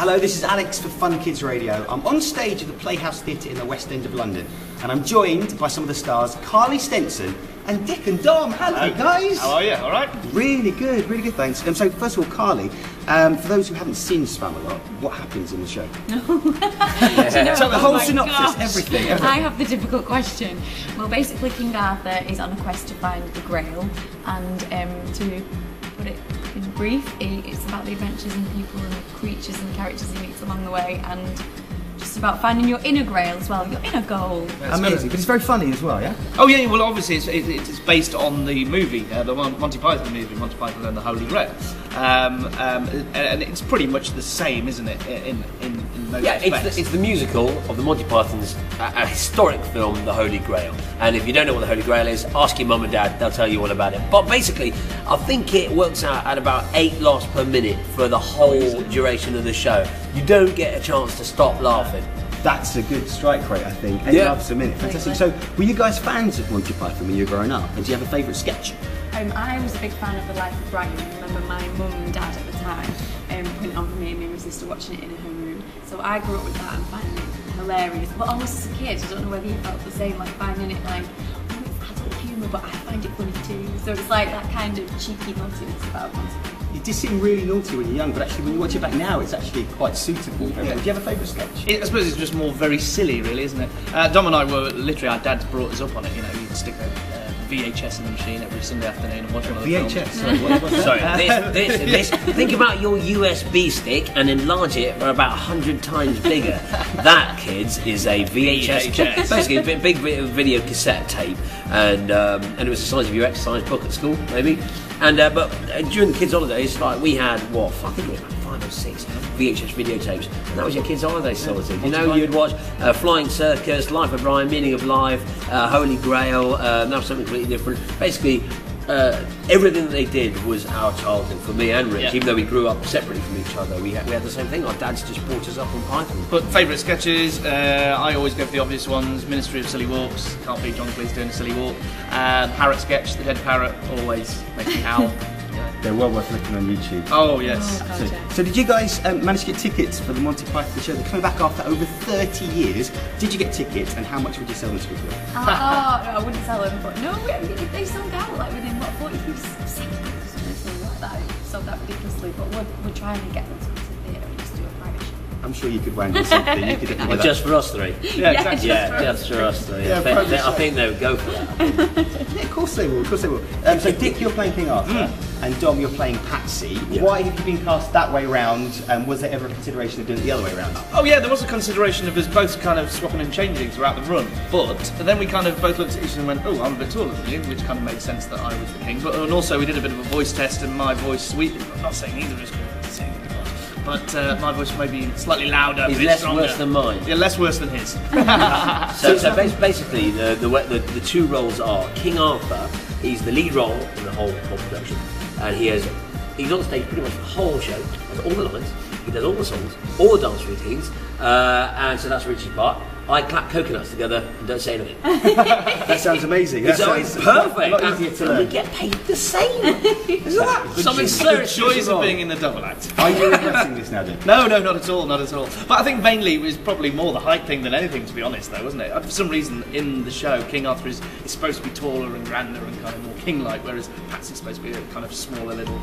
Hello, this is Alex for Fun Kids Radio. I'm on stage at the Playhouse Theatre in the West End of London, and I'm joined by some of the stars, Carley Stenson and Dick and Dom. Hello, guys. How are you? All right. Really good, really good, thanks. Um, so, first of all, Carley, um, for those who haven't seen Spamalot, what happens in the show? No. Tell the whole Oh synopsis, gosh. everything, everything. I have the difficult question. Well, basically, King Arthur is on a quest to find the Grail, and um, to put it in brief, it's about the adventures and people and creatures and characters he meets along the way, and just about finding your inner Grail as well, your inner goal. Amazing, but it's very funny as well, yeah? Oh yeah, well obviously it's, it's based on the movie, uh, the Monty Python movie, Monty Python and the Holy Grail, um, um, and it's pretty much the same, isn't it? In in, in most Yeah, it's the, it's the musical of the Monty Python's uh, a historic film, The Holy Grail. And if you don't know what the Holy Grail is, ask your mum and dad; they'll tell you all about it. But basically, I think it works out at about eight laughs per minute for the whole duration of the show. You don't get a chance to stop laughing. That's a good strike rate, I think. Eight Yeah. laughs a minute. Fantastic. So, were you guys fans of Monty Python when you were growing up? And do you have a favourite sketch? Um, I was a big fan of The Life of Brian. I remember my mum and dad at the time um, putting it on for me and me and my sister watching it in her room. So I grew up with that and finding it hilarious. But almost as a kid, I don't know whether you felt the same, like finding it like, oh, it's adult humour, but I find it funny too. So it's like that kind of cheeky naughtiness about it. Python. You did seem really naughty when you're young, but actually, when you watch it back now, it's actually quite suitable. for everyone. Do you have a favourite sketch? It- I suppose it's just more very silly, really, isn't it? Uh, Dom and I were literally our dads brought us up on it. You know, you'd stick a VHS in the machine every Sunday afternoon and watch of the films. Sorry, what that? Sorry, this, this, this, think about your USB stick and enlarge it for about 100 times bigger. That, kids, is a VHS. VHS. Basically, a big, big vi- video cassette tape, and um, and it was the size of your exercise book at school, maybe. And uh, but uh, during the kids' holidays, like we had what I think it was five or six VHS videotapes, and that was your kids' holiday sorted. You know, you'd watch uh, Flying Circus, Life of Brian, Meaning of Life, uh, Holy Grail. Uh, now something completely different. Basically, uh, everything that they did was our childhood for me and Rich. Yeah. Even though we grew up separately from each other, we had, we had the same thing. Our dads just brought us up on Python. But favourite sketches, uh, I always go for the obvious ones. Ministry of Silly Walks, can't beat John Cleese doing a silly walk. Um, parrot sketch, the dead parrot, always makes me howl. Yeah. They're well worth looking on YouTube. Oh yes. Oh, God, So, so did you guys um, manage to get tickets for the Monty Python show? They're coming back after over 30 years. Did you get tickets, and how much would you sell them to people? Oh, no, I wouldn't sell them, but no, we- they sold out like within what 43 seconds or something like that. It sold out ridiculously, but we're, we're trying to get them to I'm sure you could wangle something. You could definitely do But that. just for us three. Yeah, exactly. Yeah, just for us three. Yeah, I, think, probably I think they would go for that. Yeah, of course they will. Of course they will. Um, so Dick, you're playing King Arthur, and Dom, you're playing Patsy. Why have you been cast that way round? And was there ever a consideration of doing it the other way round? Oh yeah, there was a consideration of us both kind of swapping and changing throughout the run, but then we kind of both looked at each other and went, "Oh, I'm a bit taller than you," which kind of made sense that I was the king. But and also we did a bit of a voice test, and my voice, we, I'm not saying either of us could sing, but uh, my voice may be slightly louder, He's less stronger. worse than mine. Yeah, less worse than his. So, so basically, the, the, the, two roles are King Arthur, he's the lead role in the whole, whole production, and he has he's on stage pretty much the whole show, has all the lines, he does all the songs, all the dance routines, uh, and so that's Richie's part. I clap coconuts together and don't say anything. That sounds amazing. That so sounds it's perfect. A lot easier to and we get paid the same. Isn't that something the joys of being in the double act. Are you regretting this now, Dick? No, no, not at all, not at all. But I think mainly it was probably more the height thing than anything, to be honest, though, wasn't it? Uh, For some reason, in the show, King Arthur is, is supposed to be taller and grander and kind of more king-like, whereas Patsy's supposed to be a kind of smaller little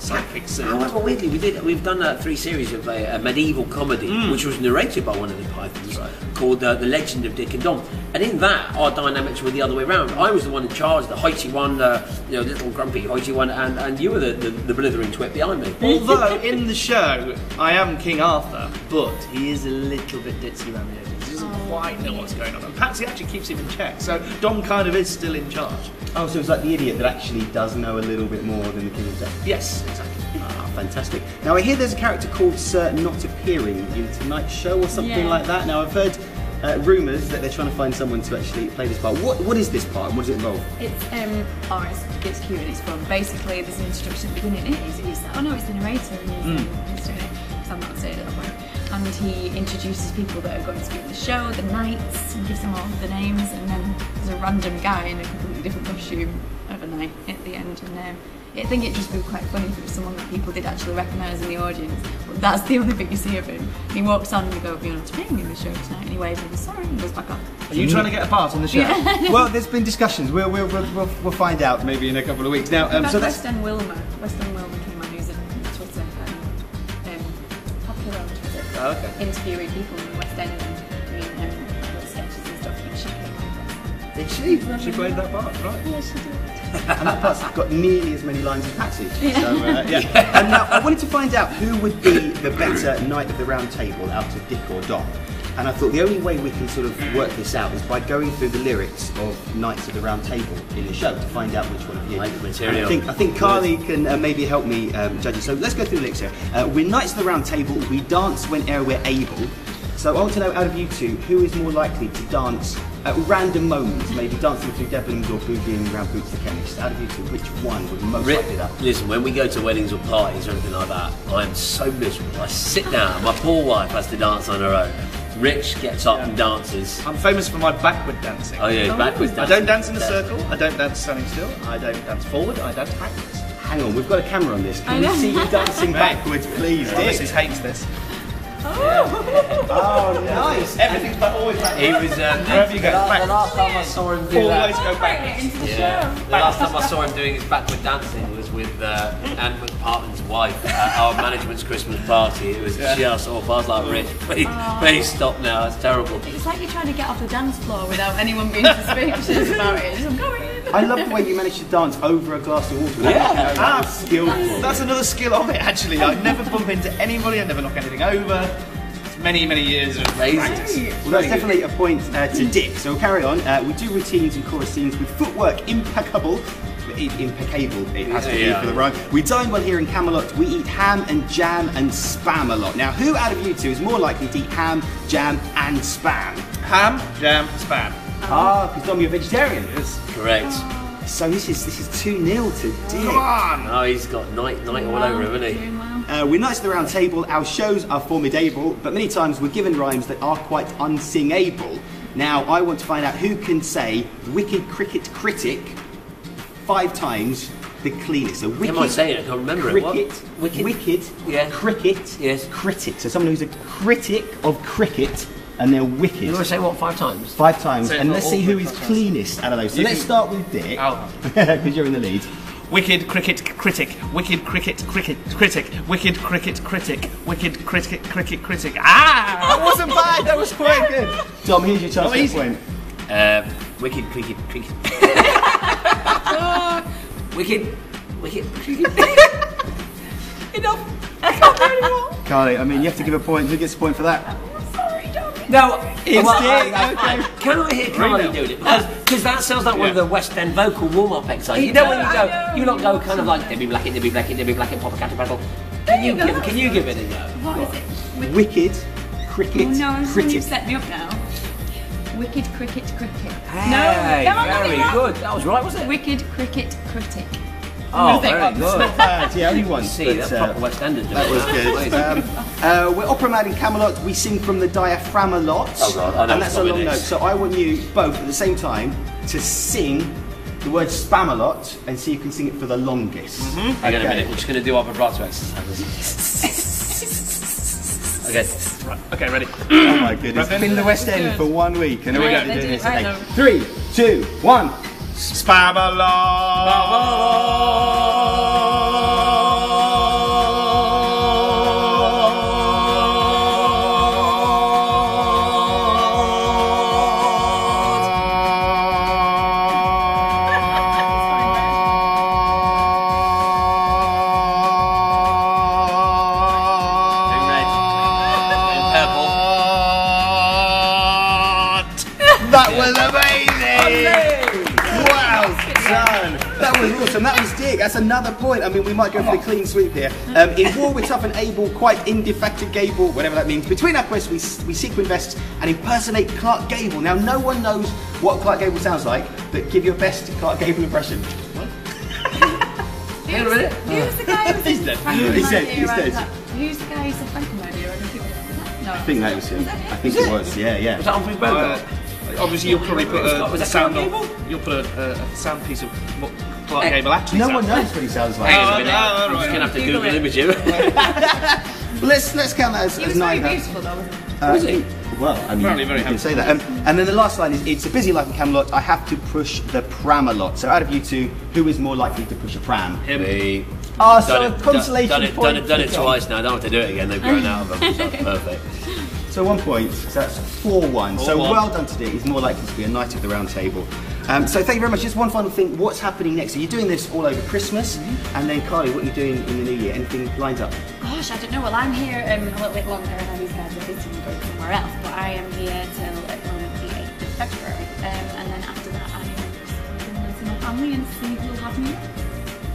sidekick suit. However, weirdly, we did. We've done uh, three series of a, a medieval comedy, Mm. which was narrated by one of the Pythons, called uh, "The Legend of Dick and Dom." And in that, our dynamics were the other way around. I was the one in charge, the hoity one, uh, you know, little grumpy hoity one, and, and you were the, the, the blithering twit behind me. Although in the show, I am King Arthur, but he is a little bit ditzy around the edges. He doesn't quite know what's going on. And Patsy actually keeps him in check, so Dom kind of is still in charge. Oh, so it's like the idiot that actually does know a little bit more than the king of himself. Yes, exactly. Ah, fantastic. Now I hear there's a character called Sir Not Appearing in tonight's show or something Yeah. like that. Now I've heard uh, rumours that they're trying to find someone to actually play this part. What what is this part and what does it involve? It's um, oh, it's, it's cute and it's fun. Basically, there's an introduction at the beginning. He's, he's, oh no, it's the narrator and he's, um, he's doing it because I'm not saying it that point. And he introduces people that are going to be in the show, the knights, and gives them all the names. And then there's a random guy in a completely different costume of a knight at the end. And um, I think it'd just be quite funny if it was someone that people did actually recognise in the audience. But that's the only thing you see of him. He walks on and we go, "You're not playing in the show tonight," and he waves and he's sorry and goes back on. Are you trying to get a part in the show? well, there's been discussions. We'll, we'll, we'll, we'll, we'll find out maybe in a couple of weeks. Now, um, so that's West End Wilma. West End Wilma Oh, okay. Interviewing people in the West End and doing um, little sketches and stuff. And she came on. did she? She played that part, right? Yeah, she did. and that part's got nearly as many lines as Patsy. So, uh, yeah. And now I wanted to find out who would be the better Knight of the Round Table out of Dick or Dom. And I thought the only way we can sort of work this out is by going through the lyrics of Knights of the Round Table in the show to find out which one of you. Like the material. I think, I think Carley can uh, maybe help me um, judge it. So let's go through the lyrics here. Uh, we're Knights of the Round Table, we dance whenever we're able. So I want to know out of you two, who is more likely to dance at random moments, maybe dancing through Debenhams or boogieing around Boots the Chemist? Out of you two, which one would most Ri- likely that? Listen, when we go to weddings or parties or anything like that, I'm so miserable. I sit down, my poor wife has to dance on her own. Rich gets up and dances. I'm famous for my backward dancing. Oh yeah, backwards dancing. I don't dance in a circle. I don't dance standing still. I don't dance forward. I dance backwards. Hang on, we've got a camera on this. Can we see you dancing backwards, please, Dick? Mrs. hates this. Oh, nice. Everything's but always backwards. He was. Um, Wherever you go, the, la- the last time I saw him do Always that. go backwards. Into the Yeah. show. The last time I saw him doing his backward dancing was with uh, Ant McPartlin's wife at our management's Christmas party. It was just awful. I was like, Rich, please, please stop now. It's terrible. It's like you're trying to get off the dance floor without anyone being suspicious about it. Just, I'm going. I love the way you managed to dance over a glass of water. Yeah, Ah, skillful. That's another skill of it, actually. I never bump into anybody. I never knock anything over. Many, many years of Amazing. practice. Well, that's definitely a point uh, to Dick. So we'll carry on. Uh, we do routines and chorus scenes with footwork impeccable. I- Impeccable, it has to be Yeah. for the rhyme. We dine well here in Camelot. We eat ham and jam and spam a lot. Now, who out of you two is more likely to eat ham, jam, and spam? Ham, jam, spam. Ah, because Dom, you're a vegetarian. Correct. So this is this is two 0 to Dick. Come on. Oh, he's got night night all over him, hasn't he? Doing well. Uh, we're Knights of the Round Table. Our shows are formidable, but many times we're given rhymes that are quite unsingable. Now, I want to find out who can say "wicked cricket critic" five times the cleanest. So wicked, Am I saying it? I can't remember it. What? Wicked? wicked, Yeah. cricket, Yes. critic. So someone who's a critic of cricket, and they're wicked. You want to say what five times? Five times, and let's see who is cleanest out of those. So You let's start with Dick, Oh. because you're in the lead. Wicked cricket critic, wicked cricket cricket critic, wicked cricket critic, wicked cricket cricket critic. Ah! That wasn't bad. That was quite good. Dom, here's your chance Oh, easy. point. Um, wicked cricket cricket. wicked wicked cricket. Enough. I can't do anymore. Carley, I mean, you have to give a point. Who gets a point for that? Sorry, Dom. No, It's well, Dick, I- I- okay. Can I hear Carley doing it? Because because that sounds like one of the West End vocal warm up exercises. You know when you go, know. you not go kind of like Debbie Blackett, Debbie Blackett, Debbie Blackett, Pop a cat battle. Can you There you give? go. Can you give it a go? What is it? Wicked. Wicked, cricket, Oh, no, you've set me up now. Wicked cricket cricket. Hey, no, no, very no, no. good. That was right, wasn't it? Wicked cricket critic. Oh, very good. Bad, yeah, only one. See, that's uh, proper West Enders. that was good. Um, uh, we're opera mad in Camelot. We sing from the diaphragm a lot. Oh, God, I know and that's a long note. So I want you both at the same time to sing the word spam a lot and see who can sing it for the longest. Hang on a minute. We're just going to do our vibrato exercises. okay. Right, okay, ready. Oh my goodness. Then. Been in the West End for one week and Here we we're go. going to do this. right Okay. Three, two, one. Going That was awesome. That was Dick. That's another point. I mean, we might go for the clean sweep here. Um, in War, we're tough and able, quite indefatigable, whatever that means. Between our quests, we, we sequin vests and impersonate Clark Gable. Now, no one knows what Clark Gable sounds like, but give your best Clark Gable impression. Hang on a minute. Who's the guy who He's said dead. Franklin He's dead. He's dead. Who's the guy who said Franklin Murphy? I think it was. No. I think that was him. I think it was. Yeah, yeah. Was yeah. that Humphrey Uh, Bogart? obviously, you'll probably put a, a sound on. You'll put a, a, a sound piece of what Clark Gable actually No sounds one like. knows what he sounds like. Hang on a Oh, minute. no, I'm just gonna have to Google Google it. image you. Let's let's count that as, He as was very nine. beautiful though, wasn't he? Uh, Was he? Well, I mean, Apparently very you can say that. Um, and then the last line is, it's a busy life in Camelot, I have to push the pram a lot. So out of you two, who is more likely to push a pram? Him. Me. Ah, so Done a it, consolation done, it, point done it, done it twice now. I don't have to do it again. They've grown out of them. So perfect. So one point, so that's 4-1. So 4-1. well done today. He's more likely to be a knight of the round table. Um, so thank you very much. Just one final thing, what's happening next? So you're doing this all over Christmas, and then Carley, what are you doing in the new year? Anything lined up? Gosh, I don't know. Well, I'm here um, a little bit longer and these guys are visiting going somewhere else, but I am here till at the moment the 8th of February. Um, and then after that, I am just going to my family and see who'll have me.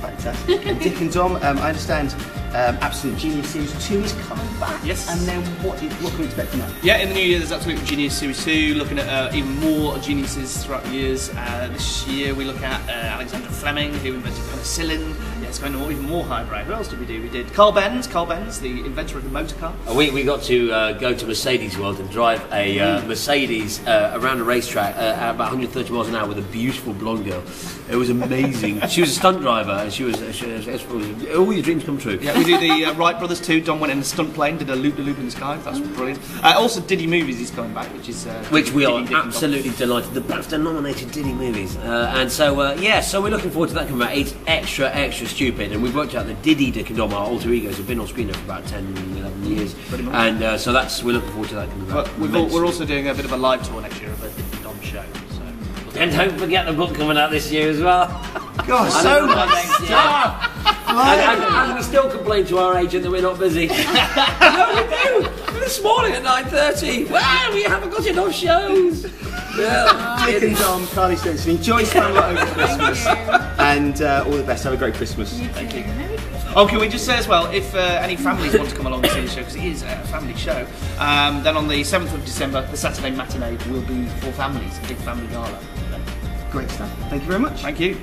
Fantastic. and Dick and Dom, um, I understand um, Absolute Genius Series 2 is coming back. Yes. And then what, is, what can we expect from that? Yeah, in the new year there's Absolute Genius Series 2, looking at uh, even more geniuses throughout the years. Uh, this year we look at uh, Alexander Fleming, who invented penicillin. Going to even more highbrow. What else did we do? We did Carl Benz, Carl Benz, the inventor of the motor car. Uh, We, we got to uh, go to Mercedes World and drive a uh, Mercedes uh, around a racetrack uh, at about 130 miles an hour with a beautiful blonde girl. It was amazing. she was a stunt driver and she was, she was, it was all your dreams come true. Yeah, we do the uh, Wright Brothers too. Dom went in a stunt plane, did a loop de loop in the sky. That's brilliant. Uh, also, Diddy Movies is coming back, which is uh, Which we are Diddy, Dick Dom. absolutely delighted. The BAFTA nominated Diddy movies. Uh, and so, uh, yeah, so we're looking forward to that coming back. It's extra, extra stupid. And we've worked out that Diddy, Dick and Dom, our alter egos, have been on screen now for about 10, 11 years. Pretty much. And uh, so that's, we're looking forward to that coming back. But we've all, we're also doing a bit of a live tour next year of a Dick and Dom show. So. And don't forget the book coming out this year as well. God, so much about next year. And, and, and we still complain to our agent that we're not busy. no, we do. This morning at 9.30. Well, we haven't got enough shows. Yeah. Dick and Dom, Carley Stenson, enjoy Camelot over Christmas. And uh, all the best. Have a great Christmas. Thank you. Oh, can we just say as well, if uh, any families want to come along and see the show, because it is a family show, um, then on the 7th of December, the Saturday matinee will be for families, a big family gala. Great stuff. Thank you very much. Thank you.